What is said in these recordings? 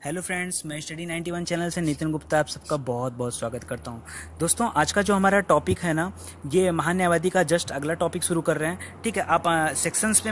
Hello friends मैं study 91 channel से नितिन गुप्ता आप सबका बहुत बहुत स्वागत करता हूँ। दोस्तों, आज का जो हमारा टॉपिक है ना, ये महान्यायवादी का जस्ट अगला टॉपिक शुरू कर रहे हैं। ठीक है, आप सेक्शंस पे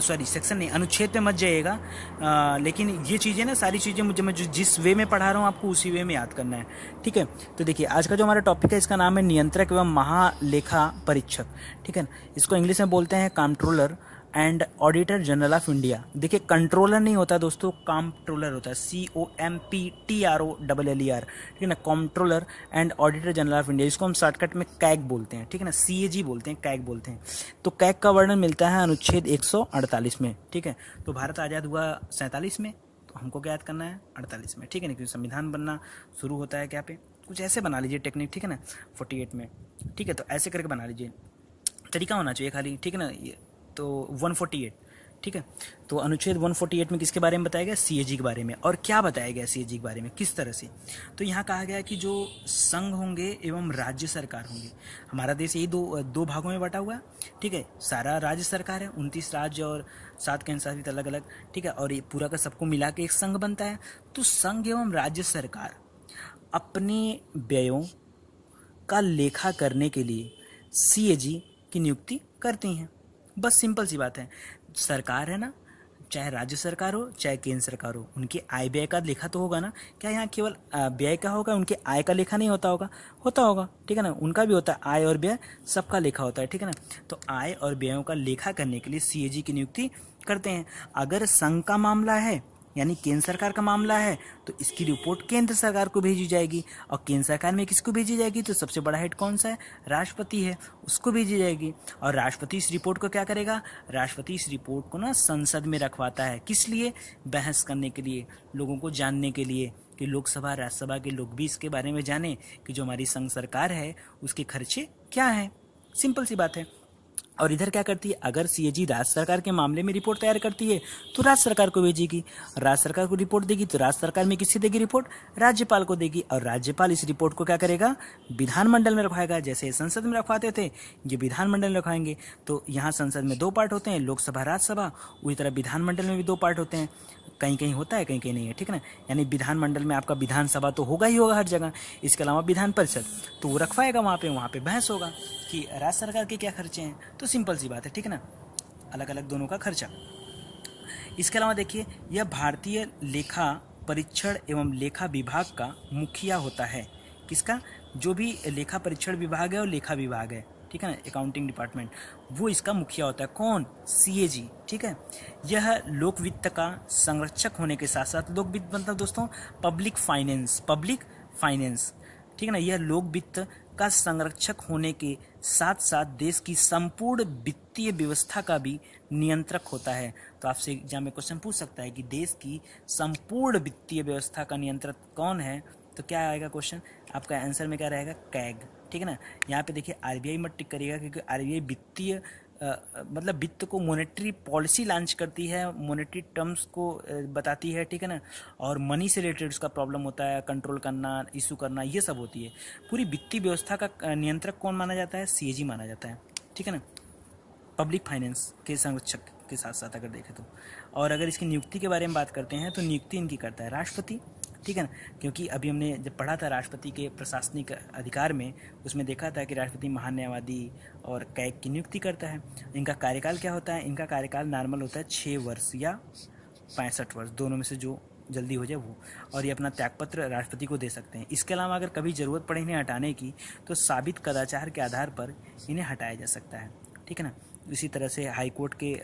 सॉरी सेक्शन नहीं, अनुच्छेद पे मत जाइएगा। लेकिन ये चीज़ें ना, सारी चीज़ें मुझे, मैं जिस वे में पढ़ा रहा हूँ, आपको उसी वे में याद करना है। ठीक है तो देखिए, आज का जो हमारा टॉपिक है, इसका नाम है नियंत्रक एवं महालेखा परीक्षक। ठीक है इसको इंग्लिश में बोलते हैं controller and auditor general of India. देखिए कंट्रोलर नहीं होता दोस्तों कॉम्प्ट्रोलर होता है। C O M P T R O double L E R ठीक है ना? Comptroller and auditor general of India इसको हम शॉर्टकट में कैग बोलते हैं। ठीक है ना? सी ए जी बोलते हैं कैग बोलते हैं। तो कैग का वर्णन मिलता है अनुच्छेद एक सौ अड़तालीस में। ठीक है? तो भारत आज़ाद हुआ सैंतालीस में तो हमको क्या याद करना है? अड़तालीस में। ठीक है ना? क्योंकि संविधान बनना शुरू होता है क्या पे? कुछ ऐसे बना लीजिए टेक्निक ठीक है ना? फोर्टी एट में। ठीक है? तो ऐसे करके बना लीजिए। तरीका होना चाहिए खाली, ठीक है ना? ये तो 148 ठीक है? तो अनुच्छेद 148 में किसके बारे में बताया गया? सीएजी के बारे में। और क्या बताया गया सीएजी के बारे में? किस तरह से? तो यहाँ कहा गया कि जो संघ होंगे एवं राज्य सरकार होंगे, हमारा देश यही दो दो भागों में बटा हुआ है, ठीक है? सारा राज्य सरकार है, उनतीस राज्य और सात केंद्र शासित अलग अलग ठीक है? और ये पूरा का सबको मिला के एक संघ बनता है। तो संघ एवं राज्य सरकार अपने व्ययों का लेखा करने के लिए सीएजी की नियुक्ति करती हैं। बस सिंपल सी बात है। सरकार है ना, चाहे राज्य सरकार हो, चाहे केंद्र सरकार हो, उनके आय व्यय का लेखा तो होगा ना। क्या यहाँ केवल व्यय का होगा, उनके आय का लेखा नहीं होता होगा? होता होगा, ठीक है ना? उनका भी होता है, आय और व्यय सबका लेखा होता है, ठीक है ना? तो आय और व्ययों का लेखा करने के लिए सीएजी की नियुक्ति करते हैं। अगर संघ का मामला है यानी केंद्र सरकार का मामला है तो इसकी रिपोर्ट केंद्र सरकार को भेजी जाएगी। और केंद्र सरकार में किसको भेजी जाएगी? तो सबसे बड़ा हेड कौन सा है? राष्ट्रपति है, उसको भेजी जाएगी। और राष्ट्रपति इस रिपोर्ट को क्या करेगा? राष्ट्रपति इस रिपोर्ट को ना संसद में रखवाता है। किस लिए? बहस करने के लिए, लोगों को जानने के लिए कि लोकसभा, राज्यसभा के लोग भी इसके बारे में जाने कि जो हमारी संघ सरकार है, उसके खर्चे क्या हैं? सिंपल सी बात है। और इधर क्या करती है? अगर सीएजी राज्य सरकार के मामले में रिपोर्ट तैयार करती है तो राज्य सरकार को भेजेगी। राज्य सरकार को रिपोर्ट देगी तो राज्य सरकार में किससे देगी रिपोर्ट? राज्यपाल को देगी। और राज्यपाल इस रिपोर्ट को क्या करेगा? विधानमंडल में रखवाएगा। जैसे संसद में रखवाते थे, ये विधानमंडल में रखवाएँगे। तो यहाँ संसद में दो पार्ट होते हैं, लोकसभा, राज्यसभा। उसी तरह विधानमंडल में भी दो पार्ट होते हैं। कहीं कहीं होता है कहीं कहीं नहीं है, ठीक है ना? यानी विधानमंडल में आपका विधानसभा तो होगा ही होगा हर जगह। इसके अलावा विधान परिषद तो वो रखवाएगा वहाँ पे वहाँ पे बहस होगा कि राज्य सरकार के क्या खर्चे हैं तो सिंपल सी बात है, ठीक है ना? अलग अलग दोनों का खर्चा। इसके अलावा देखिए, यह भारतीय लेखा परीक्षण एवं लेखा विभाग का मुखिया होता है। किसका? जो भी लेखा परीक्षण विभाग है और लेखा विभाग है। ठीक है ना अकाउंटिंग डिपार्टमेंट वो इसका मुखिया होता है। कौन? सीएजी ठीक है? यह लोक वित्त का संरक्षक होने के साथ साथ लोक वित्त मतलब दोस्तों पब्लिक फाइनेंस पब्लिक फाइनेंस ठीक है ना? यह लोक वित्त का संरक्षक होने के साथ साथ देश की संपूर्ण वित्तीय व्यवस्था का भी नियंत्रक होता है। तो आपसे एग्ज़ाम में क्वेश्चन पूछ सकता है कि देश की संपूर्ण वित्तीय व्यवस्था का नियंत्रक कौन है तो क्या आएगा क्वेश्चन आपका आंसर में क्या रहेगा? कैग ठीक है ना? यहाँ पे देखिए आरबीआई मत टिक करिएगा क्योंकि आरबीआई वित्तीय मतलब वित्त को मोनेटरी पॉलिसी लॉन्च करती है मोनेटरी टर्म्स को बताती है, ठीक है ना? और मनी से रिलेटेड उसका प्रॉब्लम होता है कंट्रोल करना इशू करना, ये सब होती है। पूरी वित्तीय व्यवस्था का नियंत्रक कौन माना जाता है? सीएजी माना जाता है, ठीक है ना? पब्लिक फाइनेंस के संरक्षक के साथ साथ अगर देखें तो। और अगर इसकी नियुक्ति के बारे में बात करते हैं तो नियुक्ति इनकी करता है राष्ट्रपति ठीक है ना? क्योंकि अभी हमने जब पढ़ा था राष्ट्रपति के प्रशासनिक अधिकार में, उसमें देखा था कि राष्ट्रपति महान न्यायवादी और कैग की नियुक्ति करता है। इनका कार्यकाल क्या होता है? इनका कार्यकाल नॉर्मल होता है छः वर्ष या पैंसठ वर्ष। दोनों में से जो जल्दी हो जाए वो। और ये अपना त्यागपत्र राष्ट्रपति को दे सकते हैं। इसके अलावा अगर कभी ज़रूरत पड़े इन्हें हटाने की तो साबित कदाचार के आधार पर इन्हें हटाया जा सकता है। ठीक है ना? इसी तरह से हाई कोर्ट के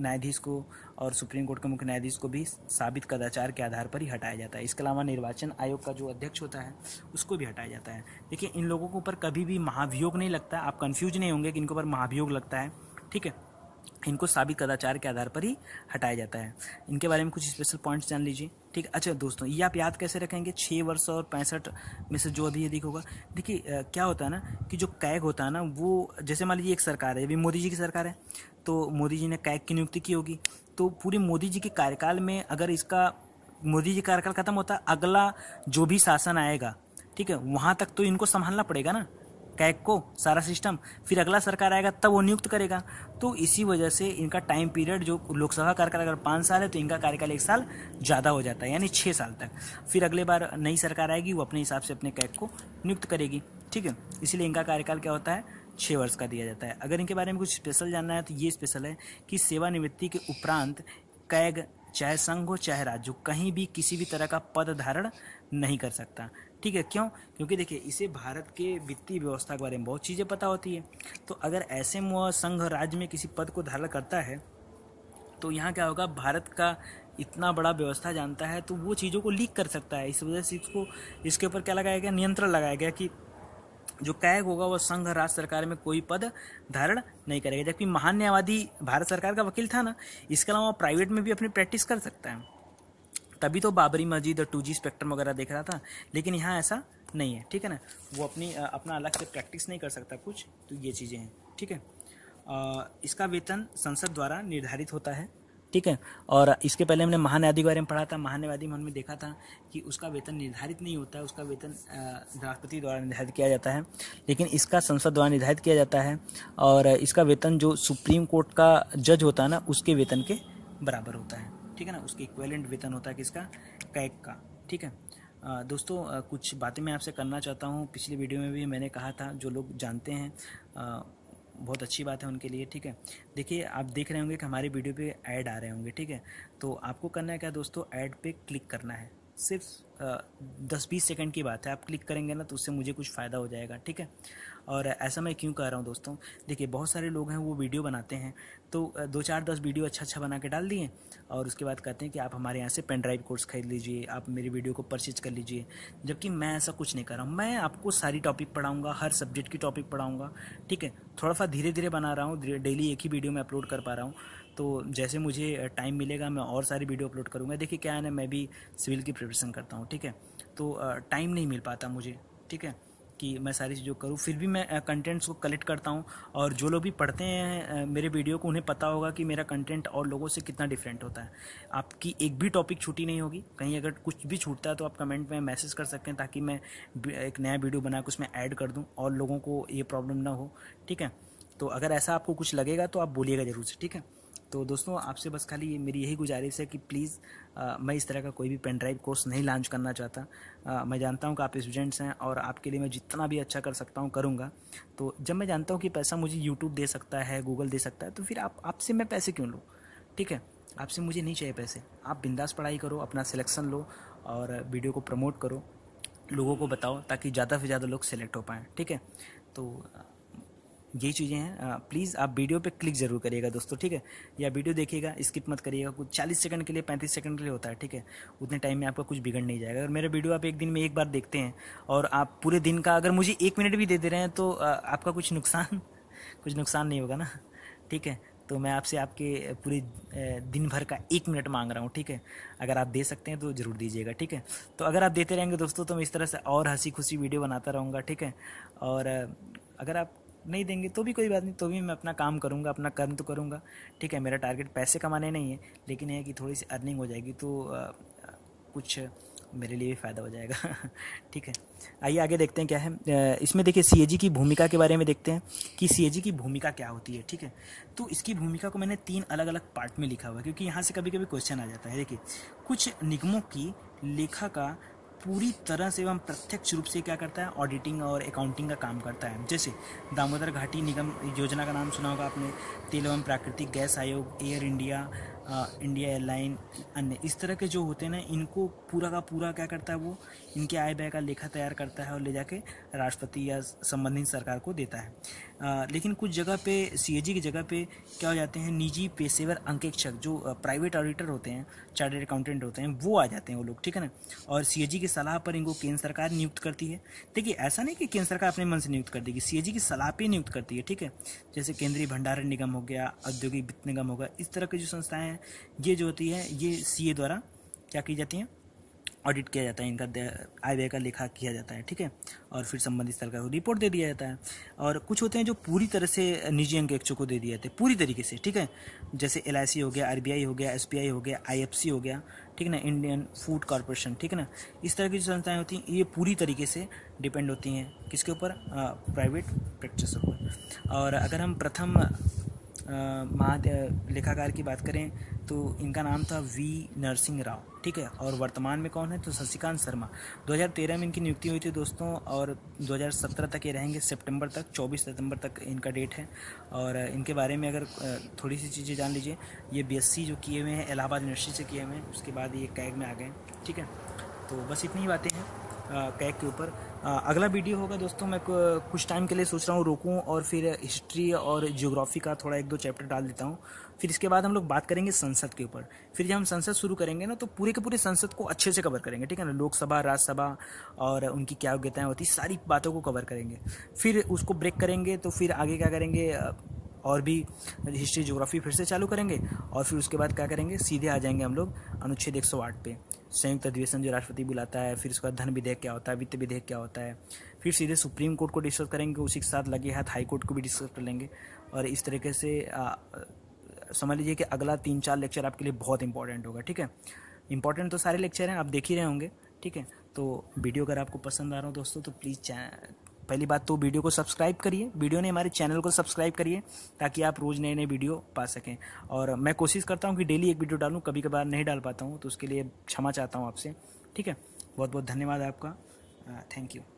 न्यायाधीश को और सुप्रीम कोर्ट के मुख्य न्यायाधीश को भी साबित कदाचार के आधार पर ही हटाया जाता है। इसके अलावा निर्वाचन आयोग का जो अध्यक्ष होता है, उसको भी हटाया जाता है। देखिए, इन लोगों के ऊपर कभी भी महाभियोग नहीं लगता। आप कन्फ्यूज़ नहीं होंगे कि इनके ऊपर महाभियोग लगता है। ठीक है? इनको साबित कदाचार के आधार पर ही हटाया जाता है। इनके बारे में कुछ स्पेशल पॉइंट्स जान लीजिए। ठीक अच्छा दोस्तों, ये आप याद कैसे रखेंगे? छः वर्ष और पैंसठ में से जो अभी यदि होगा देखिए क्या होता है ना कि जो कैग होता है ना, वो जैसे मान लीजिए एक सरकार है, अभी मोदी जी की सरकार है तो मोदी जी ने कैग की नियुक्ति की होगी। तो पूरी मोदी जी के कार्यकाल में अगर इसका, मोदी जी कार्यकाल खत्म होता, अगला जो भी शासन आएगा, ठीक है, वहाँ तक तो इनको संभालना पड़ेगा ना। कैग को सारा सिस्टम, फिर अगला सरकार आएगा, तब वो नियुक्त करेगा। तो इसी वजह से इनका टाइम पीरियड जो लोकसभा कार्यकाल, अगर पाँच साल है तो इनका कार्यकाल एक साल ज़्यादा हो जाता है, यानी छः साल तक। फिर अगले बार नई सरकार आएगी, वो अपने हिसाब से अपने कैग को नियुक्त करेगी, ठीक है? इसीलिए इनका कार्यकाल क्या होता है? छः वर्ष का दिया जाता है। अगर इनके बारे में कुछ स्पेशल जानना है तो ये स्पेशल है कि सेवानिवृत्ति के उपरांत कैग, चाहे संघ हो, चाहे राज्य कहीं भी किसी भी तरह का पद धारण नहीं कर सकता। ठीक है, क्यों? क्योंकि देखिए, इसे भारत के वित्तीय व्यवस्था के बारे में बहुत चीज़ें पता होती है। तो अगर ऐसे संघ राज्य में किसी पद को धारण करता है तो यहाँ क्या होगा? भारत का इतना बड़ा व्यवस्था जानता है तो वो चीज़ों को लीक कर सकता है। इस वजह से इसको, इसके ऊपर क्या लगाया गया? नियंत्रण लगाया गया कि जो कैग होगा वह संघ राज्य सरकार में कोई पद धारण नहीं करेगा। जबकि महान न्यायवादी भारत सरकार का वकील था ना, इसके अलावा प्राइवेट में भी अपनी प्रैक्टिस कर सकता है। तभी तो बाबरी मस्जिद और टू जी स्पेक्ट्रम वगैरह देख रहा था, लेकिन यहाँ ऐसा नहीं है, ठीक है ना? वो अपनी अपना अलग से प्रैक्टिस नहीं कर सकता कुछ तो ये चीज़ें हैं, ठीक है? इसका वेतन संसद द्वारा निर्धारित होता है, ठीक है? और इसके पहले हमने महान्यायाधि के बारे में पढ़ा था, महान्यायाधि में हमने देखा था कि उसका वेतन निर्धारित नहीं होता है, उसका वेतन राष्ट्रपति द्वारा निर्धारित किया जाता है, लेकिन इसका संसद द्वारा निर्धारित किया जाता है और इसका वेतन जो सुप्रीम कोर्ट का जज होता है ना, उसके वेतन के बराबर होता है। ठीक है ना? उसके इक्वेलेंट वेतन होता है किसका? कैक का। ठीक है? दोस्तों कुछ बातें मैं आपसे करना चाहता हूँ। पिछली वीडियो में भी मैंने कहा था, जो लोग जानते हैं बहुत अच्छी बात है उनके लिए, ठीक है? देखिए, आप देख रहे होंगे कि हमारे वीडियो पे ऐड आ रहे होंगे, ठीक है? तो आपको करना है क्या दोस्तों? ऐड पे क्लिक करना है। सिर्फ़ दस बीस सेकंड की बात है। आप क्लिक करेंगे ना तो उससे मुझे कुछ फ़ायदा हो जाएगा, ठीक है? और ऐसा मैं क्यों कह रहा हूँ दोस्तों? देखिए, बहुत सारे लोग हैं, वो वीडियो बनाते हैं तो दो चार दस वीडियो अच्छा अच्छा बना के डाल दिए और उसके बाद कहते हैं कि आप हमारे यहाँ से पेन ड्राइव कोर्स खरीद लीजिए, आप मेरी वीडियो को परचेज कर लीजिए। जबकि मैं ऐसा कुछ नहीं कर रहा हूँ। मैं आपको सारी टॉपिक पढ़ाऊँगा, हर सब्जेक्ट की टॉपिक पढ़ाऊँगा, ठीक है? थोड़ा सा धीरे धीरे बना रहा हूँ डेली एक ही वीडियो में अपलोड कर पा रहा हूँ। तो जैसे मुझे टाइम मिलेगा, मैं और सारी वीडियो अपलोड करूँगा। देखिए, क्या है ना, मैं भी सिविल की प्रिपरेशन करता हूँ, ठीक है? तो टाइम नहीं मिल पाता मुझे, ठीक है? कि मैं सारी चीज़ों करूँ। फिर भी मैं कंटेंट्स को कलेक्ट करता हूँ और जो लोग भी पढ़ते हैं मेरे वीडियो को उन्हें पता होगा कि मेरा कंटेंट और लोगों से कितना डिफरेंट होता है। आपकी एक भी टॉपिक छूटी नहीं होगी। कहीं अगर कुछ भी छूटता है तो आप कमेंट में मैसेज कर सकते हैं ताकि मैं एक नया वीडियो बना के उसमें ऐड कर दूँ और लोगों को ये प्रॉब्लम ना हो। ठीक है? तो अगर ऐसा आपको कुछ लगेगा तो आप बोलिएगा ज़रूर से। ठीक है? तो दोस्तों आपसे बस खाली ये मेरी यही गुजारिश है कि प्लीज़ मैं इस तरह का कोई भी पेन ड्राइव कोर्स नहीं लॉन्च करना चाहता। आ, मैं जानता हूँ कि आप स्टूडेंट्स हैं और आपके लिए मैं जितना भी अच्छा कर सकता हूँ करूँगा। तो जब मैं जानता हूँ कि पैसा मुझे यूट्यूब दे सकता है गूगल दे सकता है तो फिर आप आपसे मैं पैसे क्यों लूँ? ठीक है? आपसे मुझे नहीं चाहिए पैसे। आप बिंदास पढ़ाई करो अपना सिलेक्शन लो और वीडियो को प्रमोट करो लोगों को बताओ ताकि ज़्यादा से ज़्यादा लोग सेलेक्ट हो पाएँ। ठीक है? तो यही चीज़ें हैं। प्लीज़ आप वीडियो पे क्लिक ज़रूर करिएगा दोस्तों, ठीक है? या वीडियो देखिएगा स्किप मत करिएगा। कुछ चालीस सेकंड के लिए, पैंतीस सेकंड के लिए होता है, ठीक है? उतने टाइम में आपका कुछ बिगड़ नहीं जाएगा। अगर मेरा वीडियो आप एक दिन में एक बार देखते हैं और आप पूरे दिन का अगर मुझे एक मिनट भी दे दे रहे हैं तो आपका कुछ नुकसान कुछ नुकसान नहीं होगा ना, ठीक है? तो मैं आपसे आपके पूरे दिन भर का एक मिनट मांग रहा हूँ, ठीक है? अगर आप दे सकते हैं तो ज़रूर दीजिएगा, ठीक है? तो अगर आप देते रहेंगे दोस्तों तो मैं इस तरह से और हँसी खुशी वीडियो बनाता रहूँगा, ठीक है? और अगर आप नहीं देंगे तो भी कोई बात नहीं तो भी मैं अपना काम करूँगा, अपना कर्म तो करूँगा। ठीक है, मेरा टारगेट पैसे कमाने नहीं है, लेकिन है कि थोड़ी सी अर्निंग हो जाएगी तो कुछ मेरे लिए भी फ़ायदा हो जाएगा। ठीक है, आइए आगे देखते हैं क्या है। इसमें देखिए सीएजी की भूमिका के बारे में देखते हैं कि सीएजी की भूमिका क्या होती है, ठीक है। तो इसकी भूमिका को मैंने तीन अलग अलग पार्ट में लिखा हुआ है, क्योंकि यहाँ से कभी कभी क्वेश्चन आ जाता है। देखिए, कुछ निगमों की लेखा का पूरी तरह से एवं प्रत्यक्ष रूप से क्या करता है ऑडिटिंग और अकाउंटिंग का काम करता है। जैसे दामोदर घाटी निगम योजना का नाम सुना होगा आपने। तेल एवं प्राकृतिक गैस आयोग एयर इंडिया इंडिया एयरलाइन अन्य इस तरह के जो होते हैं ना इनको पूरा का पूरा क्या करता है वो? इनके आय व्यय का लेखा तैयार करता है और ले जाके राष्ट्रपति या संबंधित सरकार को देता है। आ, लेकिन कुछ जगह पे सीएजी की जगह पे क्या हो जाते हैं निजी पेशेवर अंकेक्षक जो प्राइवेट ऑडिटर होते हैं चार्टेड अकाउंटेंट होते हैं वो आ जाते हैं वो लोग ठीक है ना? और सीएजी की सलाह पर इनको केंद्र सरकार नियुक्त करती है। देखिए ऐसा नहीं कि केंद्र सरकार अपने मन से नियुक्त कर देगी सीएजी की सलाह पर नियुक्त करती है ठीक है? जैसे केंद्रीय भंडारण निगम हो गया औद्योगिक वित्त निगम होगा इस तरह की जो संस्थाएँ हैं ये जो होती है, ये सी द्वारा क्या की जाती हैं? ऑडिट किया जाता है, इनका आय व्यय का लेखा किया जाता है, ठीक है? और फिर संबंधित स्थल का रिपोर्ट दे दिया जाता है। और कुछ होते हैं जो पूरी तरह से निजी अंकेक्षों को दे दिए जाते हैं, पूरी तरीके से, ठीक है? जैसे एलआईसी हो गया आरबीआई हो गया एस हो गया आई हो गया, ठीक है ना? इंडियन फ़ूड कॉरपोरेशन ठीक है ना? इस तरह की जो संस्थाएँ होती हैं, ये पूरी तरीके से डिपेंड होती हैं, किसके ऊपर? प्राइवेट प्रैक्टिस ऊपर। और अगर हम प्रथम महा लेखाकार की बात करें तो इनका नाम था वी नरसिंह राव, ठीक है? और वर्तमान में कौन है? तो शशिकांत शर्मा। 2013 में इनकी नियुक्ति हुई थी दोस्तों, और 2017 तक ये रहेंगे, सितंबर तक 24 सितंबर तक इनका डेट है। और इनके बारे में अगर थोड़ी सी चीज़ें जान लीजिए, ये बीएससी जो किए हुए हैं, इलाहाबाद यूनिवर्सिटी से किए हुए हैं, उसके बाद ये कैग में आ गए ठीक है? तो बस इतनी ही बातें हैं। कैग के ऊपर। अगला वीडियो होगा दोस्तों, मैं कुछ टाइम के लिए सोच रहा हूँ, रोकूँ और फिर हिस्ट्री और जियोग्राफी का थोड़ा एक दो चैप्टर डाल देता हूँ। फिर इसके बाद हम लोग बात करेंगे संसद के ऊपर। फिर जब हम संसद शुरू करेंगे ना तो पूरे के पूरे संसद को अच्छे से कवर करेंगे, ठीक है ना? लोकसभा, राज्यसभा और उनकी क्या योग्यताएँ होती, सारी बातों को कवर करेंगे। फिर उसको ब्रेक करेंगे तो फिर आगे क्या करेंगे? और भी हिस्ट्री जोग्राफी फिर से चालू करेंगे और फिर उसके बाद क्या करेंगे? सीधे आ जाएँगे हम लोग अनुच्छेद 108 पे। संयुक्त अधिवेशन जो राष्ट्रपति बुलाता है, फिर उसके धन विधेयक क्या होता है, वित्त विधेयक क्या होता है, फिर सीधे सुप्रीम कोर्ट को डिस्कस करेंगे, उसी के साथ लगे हाथ हाई कोर्ट को भी डिस्कस कर लेंगे। और इस तरीके से समझ लीजिए कि अगला तीन चार लेक्चर आपके लिए बहुत इंपॉर्टेंट होगा, ठीक है? इंपॉर्टेंट तो सारे लेक्चर हैं, आप देख ही रहे होंगे, ठीक है? तो वीडियो अगर आपको पसंद आ रहा हो दोस्तों तो प्लीज़ पहली बात तो वीडियो को सब्सक्राइब करिए। वीडियो ने हमारे चैनल को सब्सक्राइब करिए ताकि आप रोज़ नए नए वीडियो पा सकें। और मैं कोशिश करता हूँ कि डेली एक वीडियो डालूँ कभी कभार नहीं डाल पाता हूँ तो उसके लिए क्षमा चाहता हूँ आपसे। ठीक है? बहुत बहुत धन्यवाद आपका। Thank you.